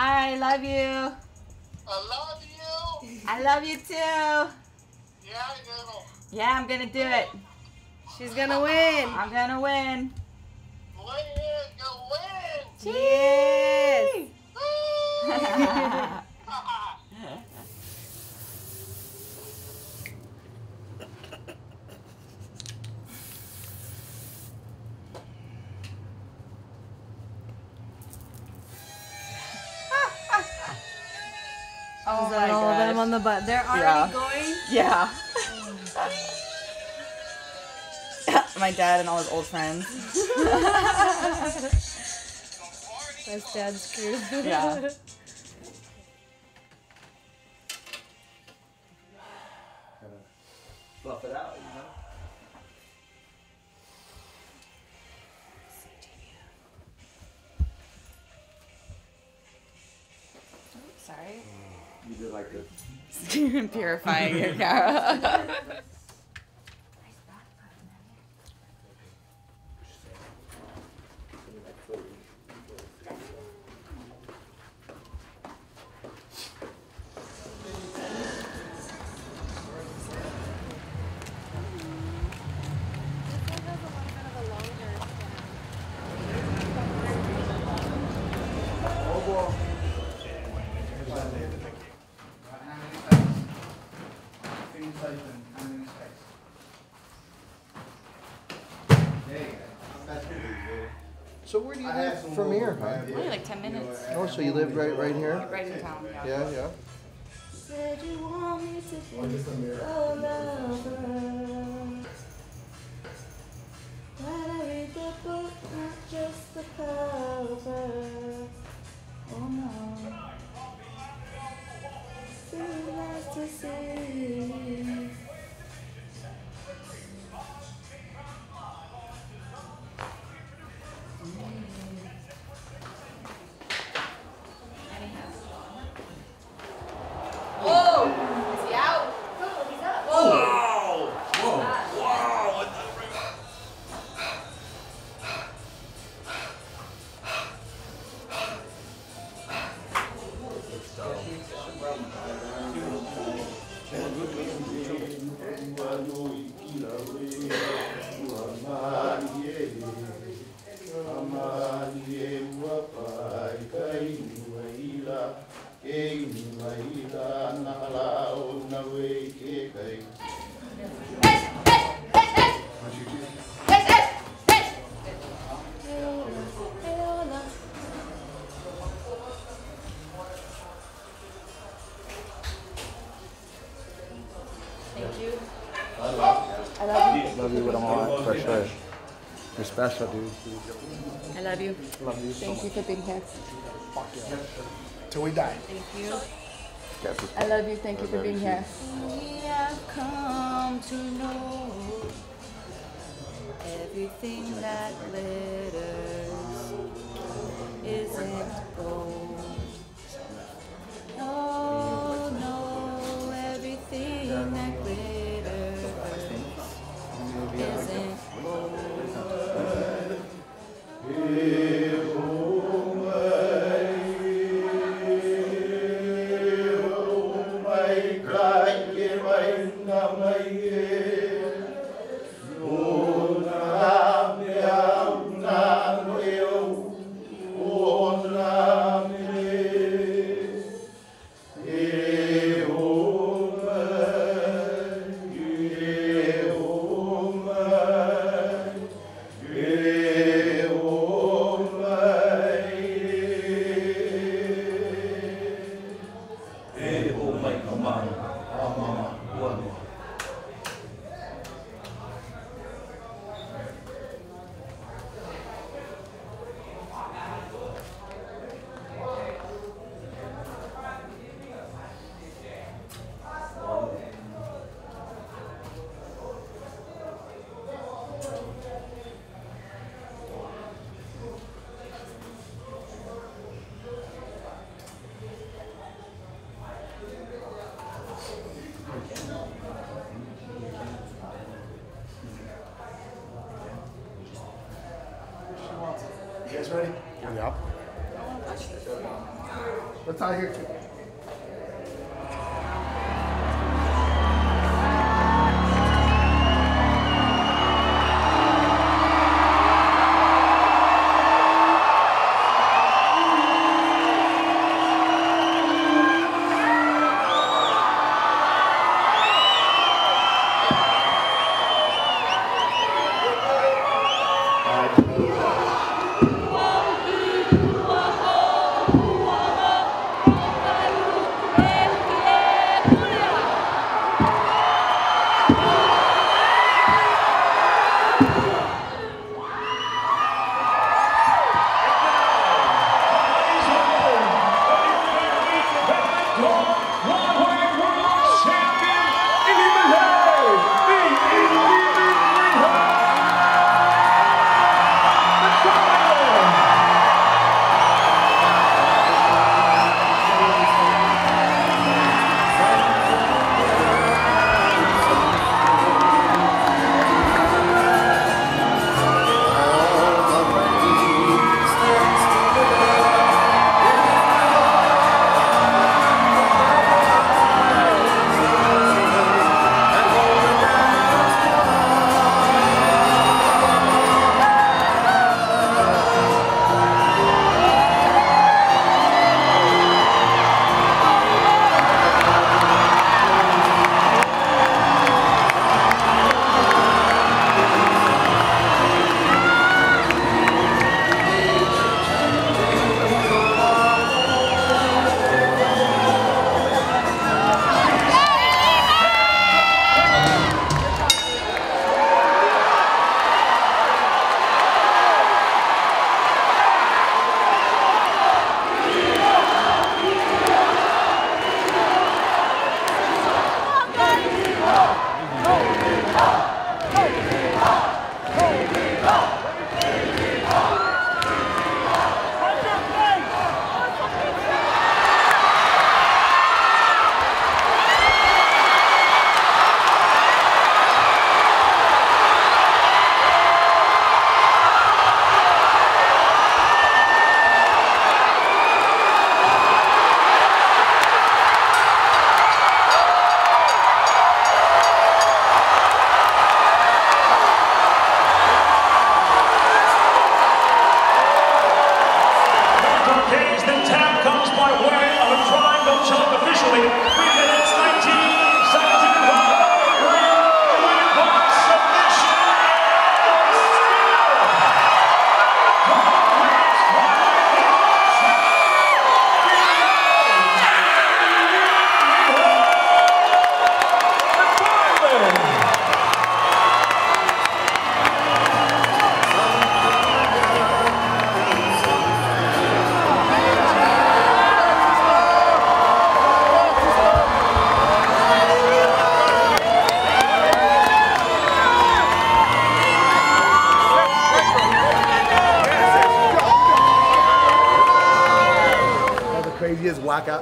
Hi, I love you. I love you. I love you too. Yeah, I do. Yeah, I'm gonna do it. She's gonna win. I'm gonna win. Win, you win. Yes. oh my all of them on the butt? They're already Yeah. going. Yeah. my dad and all his old friends. That's dad's crew. Yeah. Did like this. Purifying your car. So where do you live from here? huh? Only like 10 minutes. Oh, so you live right right here? Right in town, yeah. Yeah, yeah. Said you want me to be a lover. But I read the book, not just the cover. Oh no. Too nice to see. You're special, dude. I love you. Love you so Thank you for being here. Till we die. Thank you. I love you. Thank you for being here. We have come to know everything that glitters isn't gold. That's out here.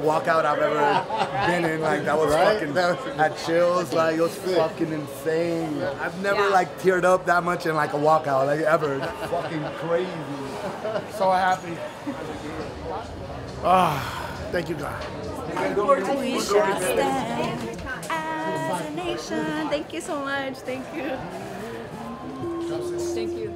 Walkout, walkout I've ever been in. Like that was Right? fucking That was- had chills. Like it was fucking insane. I've never like teared up that much in like a walkout like ever. It's fucking crazy. So happy. Ah, thank you God. We shall stand as a nation. Thank you so much. Thank you. Thank you.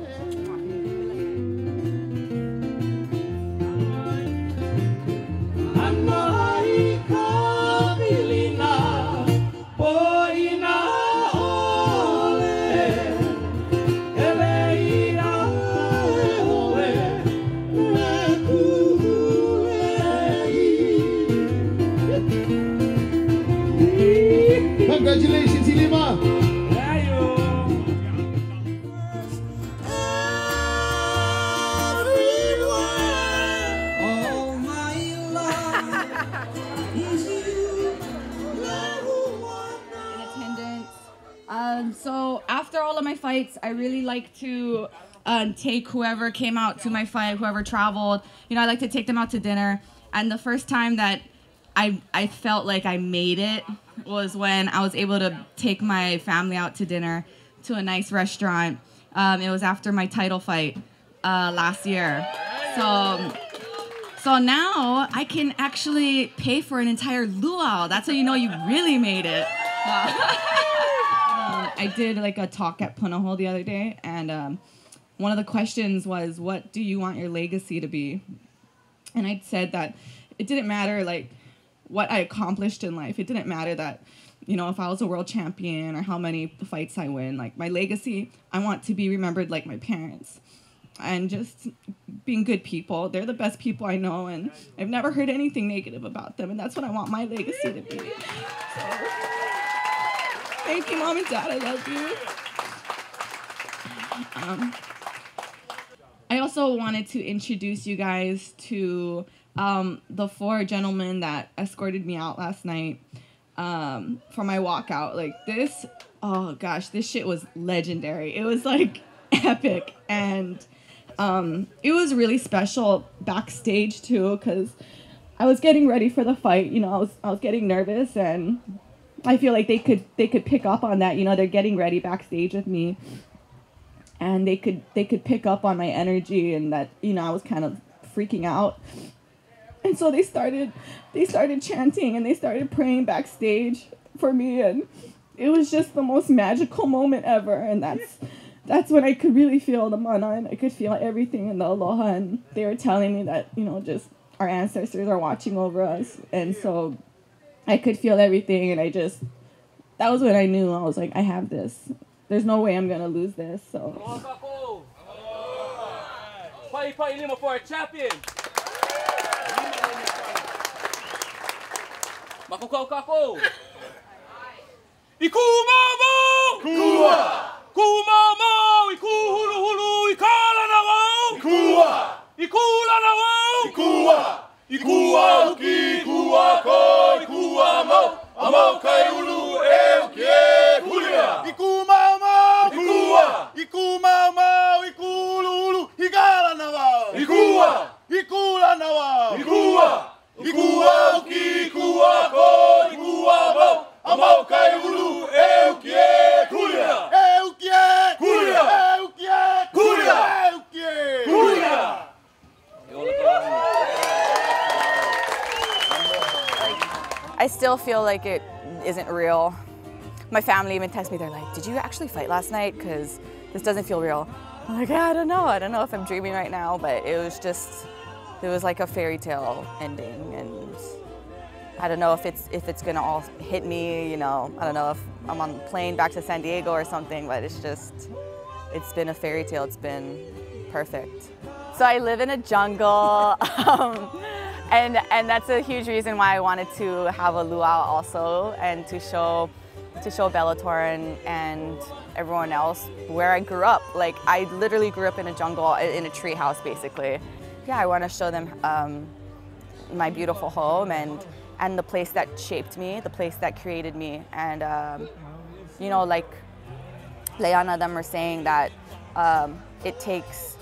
All of my fights, I really like to um, take whoever came out to my fight, whoever traveled. You know, I like to take them out to dinner. And the first time that I I felt like I made it was when I was able to take my family out to dinner to a nice restaurant. Um, it was after my title fight uh, last year. So So now I can actually pay for an entire luau. That's how you know you really made it. I did like a talk at Punahou the other day, and um, one of the questions was, "What do you want your legacy to be?" And I said that it didn't matter like what I accomplished in life. It didn't matter that you know if I was a world champion or how many fights I win. Like my legacy, I want to be remembered like my parents and just being good people. They're the best people I know, and I've never heard anything negative about them, and that's what I want my legacy to be. So, thank you, mom and dad. I love you. Um, I also wanted to introduce you guys to um, the four gentlemen that escorted me out last night um, for my walkout. Like this, oh gosh, this shit was legendary. It was like epic, and um, it was really special backstage too, because I was getting ready for the fight. You know, I was I was getting nervous, and I feel like they could they could pick up on that. You know, they're getting ready backstage with me, and they could they could pick up on my energy and that you know I was kind of freaking out. And so they started they started chanting and they started praying backstage for me and it was just the most magical moment ever and that's that's when I could really feel the mana and I could feel everything in the aloha and they were telling me that, you know, just our ancestors are watching over us and so I could feel everything and I just that was when I knew I was like, I have this. There's no way I'm gonna lose this. So Fight, fight, Lima for a champion. Makukau kako. Iku mamo! Kua! Ku mamo! Iku hulu hulu! Ikala na wau! Kua! Ikula na wau! Ikua! Ikua still feel like it isn't real. My family even texts me, they're like, Did you actually fight last night? Because this doesn't feel real. I'm like, I don't know. I don't know if I'm dreaming right now, but it was just, it was like a fairy tale ending. And I don't know if it's, if it's gonna all hit me, you know, I don't know if I'm on the plane back to San Diego or something, but it's just, it's been a fairy tale. It's been perfect. So I live in a jungle. um, and and that's a huge reason why I wanted to have a luau also and to show to show Bellator and, and everyone else where I grew up. Like I literally grew up in a jungle in a tree house basically. Yeah, I want to show them um, my beautiful home and and the place that shaped me, the place that created me, and um, you know like Leanna them were saying that um, it takes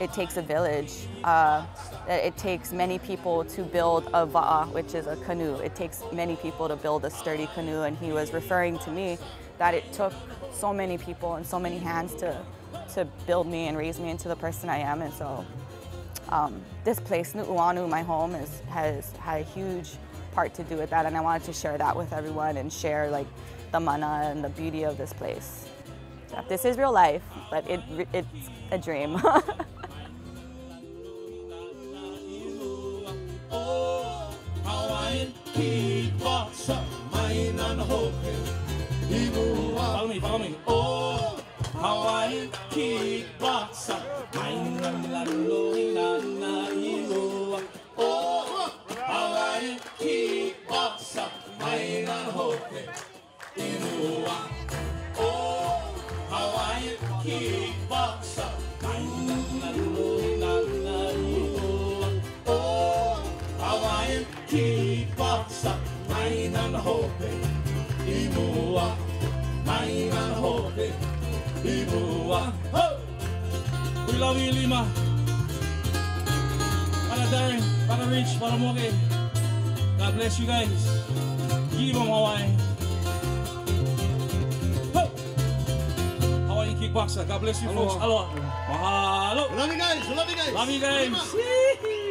it takes a village. Uh, it takes many people to build a va'a, which is a canoe. It takes many people to build a sturdy canoe, and he was referring to me that it took so many people and so many hands to to build me and raise me into the person I am. And so, um, this place, Nu'uanu, my home, is, has had a huge part to do with that, and I wanted to share that with everyone and share like the mana and the beauty of this place. This is real life, but it, it's a dream. Darren, Rich, Moke. God bless you guys. Give them Hawaii. Ho! Hawaii kickboxer. God bless you, folks. Aloha. Mahalo. Love you guys. Love you guys. Love you guys.